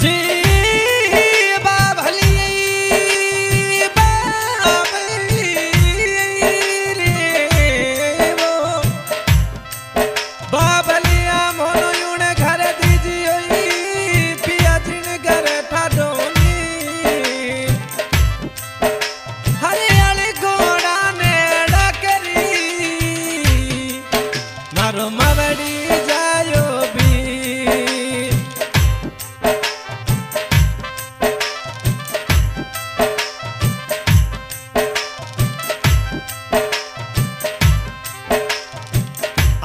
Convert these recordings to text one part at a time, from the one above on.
जी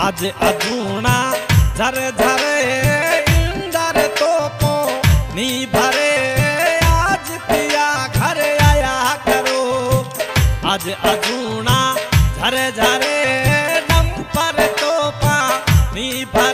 आज अधूना, झर झरे, इंदर तोपो, नी भरे, आज पिया घर आया करो। आज अधूना, झर झरे नम पर तोपा, नी भरे।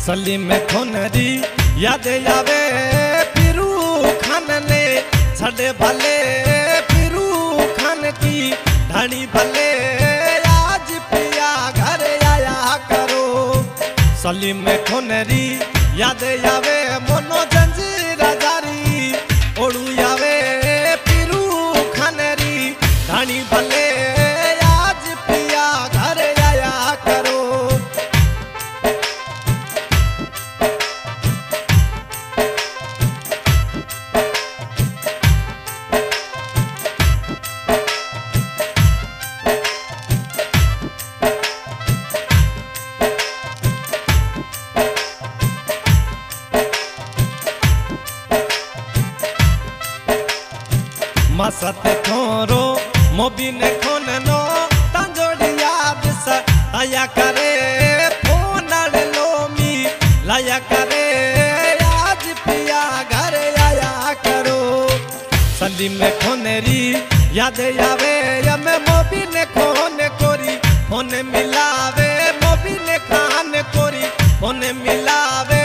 सली में याद आवे, पिरू खान ने छड़े भले पिरू खान की ढाणी भले आज पिया घर आया करो। सली में खोनरी याद आवे मसत खोरो मोबिने खोननो तंजोड़ी याद स आया करे, फ़ोन लोमी लाया करे, आज पिया घर आया करो। सली में खोनेरी याद आवे यमे मोबिने खोन कोरी, फ़ोन मिलावे मोबिने खान कोरी, फ़ोन मिलावे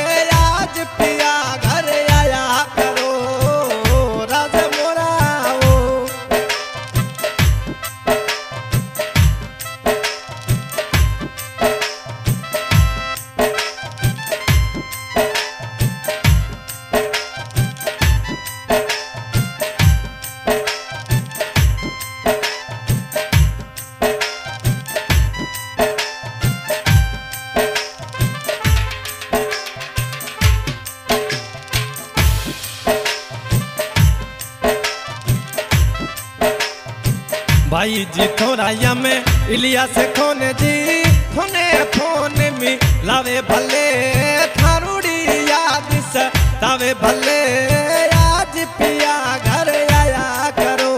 भाई जी थोड़ा यमे इलिया से खोने जी? खोने फ़ोन में लावे भले, थारूड़ी याद से तावे भले। आज पिया घर आया करो,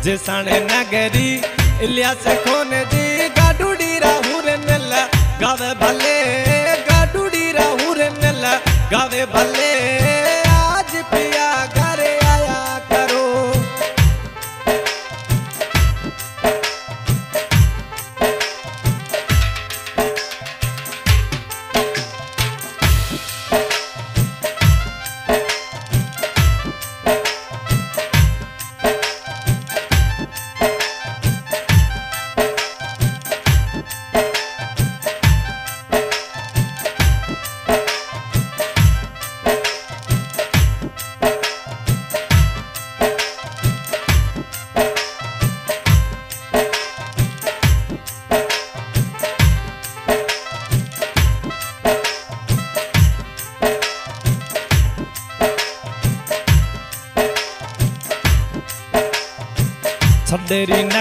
जिसने नगरी इलिया से खोने जी? गाडूडी राहुल गावे भले, गाडूडी राहुल गावे भले।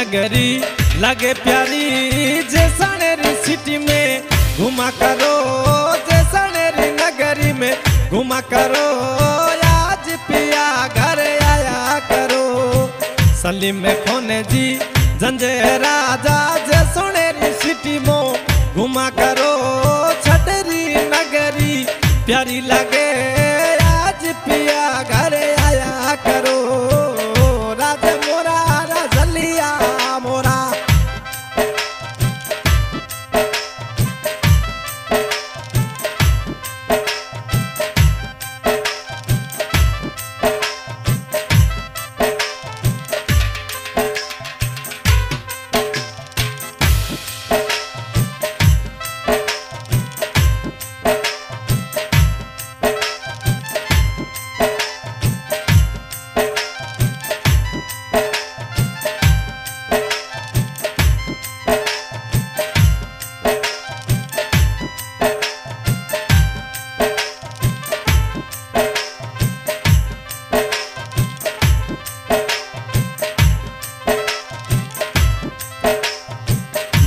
नगरी लगे प्यारी जैसनेरी सिटी में घुमा करो जैसनेरी नगरी में घुमा करो, आज पिया घर आया करो। सलीम में खोने जी, जंजे राजा जैसनेरी सिटी में घुमा करो। छदेरी नगरी प्यारी लगे, आज पिया घर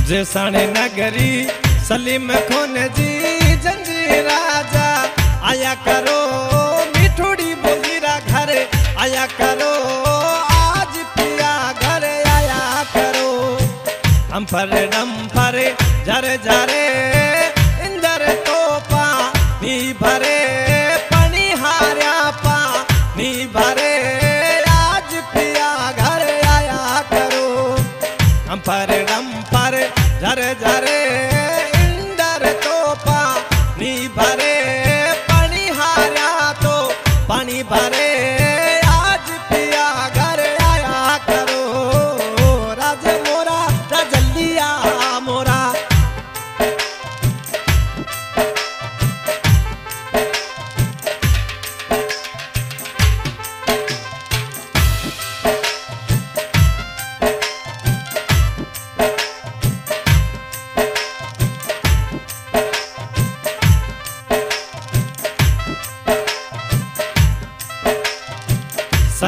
जेसाणे नगरी सलीम खोन जी जंजी राजा। आया करो मिठुड़ी बोलीरा घर, आया करो आज पिया घर, आया करो। हम पर डम पर जर, जरे। झर झरे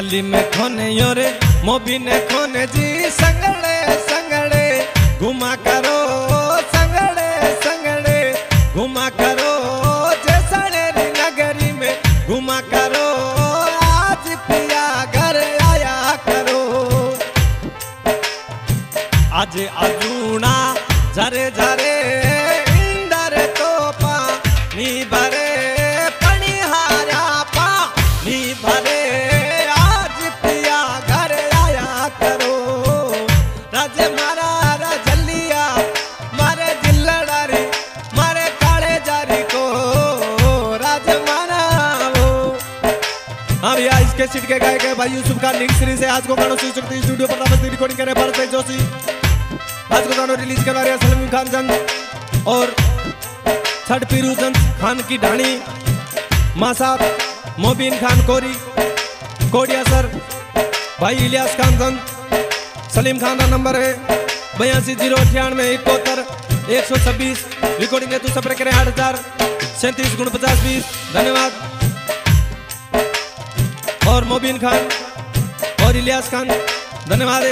सलीम खोने योरे मोबिन खोने जी संगड़े संगड़े घुमा करो भाई यूसुफ खान लिंक श्री से आज को गानों सकते हैं स्टूडियो पर। नमस्ते रिकॉर्डिंग करे भारत भाई जोशी। आज को गानों रिलीज़ करवा रहे हैं सलीम खान जंग और छठ पीरू जंग खान की ढाणी, माँ साहब, मोबिन खान, कोरी, कोडिया सर, भाई इलियास खान जंग सलीम खान का नंबर है। बयासी ज़ीरो अठानवे इकहत्तर एक सौ छब्बीस। रिकॉर्डिंग है तू सब करें आठ हज़ार सैंतीस गुण पचास बीस। धन्यवाद। और मोबिन खान और इलियास खान। धन्यवाद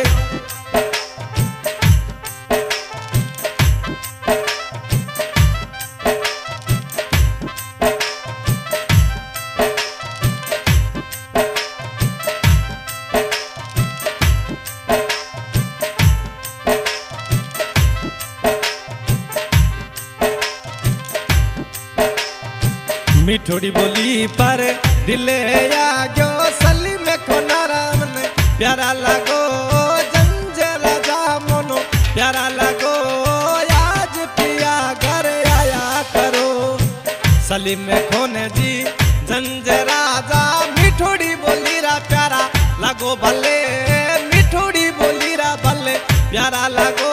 मिठोड़ी बोली पर दिले आ गयो। सली में को नाराम ने। प्यारा लगो जंजे राजा मोनो। प्यारा लगो, आज पिया घर आया करो। सली में खोने जी जंजे राजा, मिठोड़ी बोली रा प्यारा। लगो भले, मिठोड़ी बोली रा भले। प्यारा लगो